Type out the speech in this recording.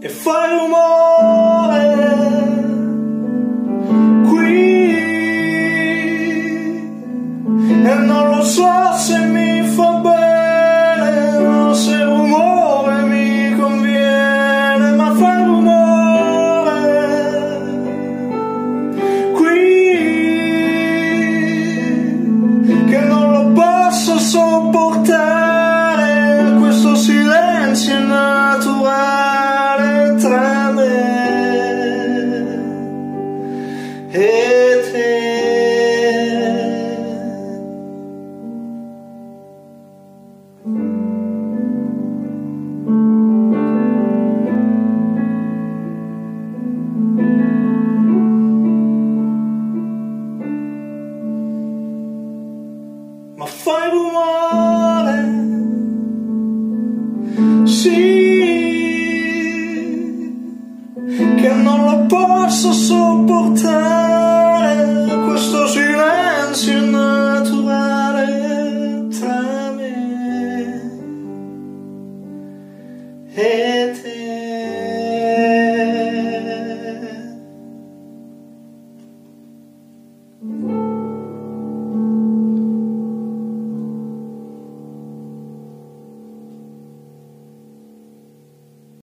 e fai rumore qui. E non lo so se mi fa bene o se il rumore mi conviene ma fai rumore qui. Che non lo posso sopportare questo silenzio naturale. fai rumore. Sì che non lo posso sopportare questo silenzio naturale tra me e te.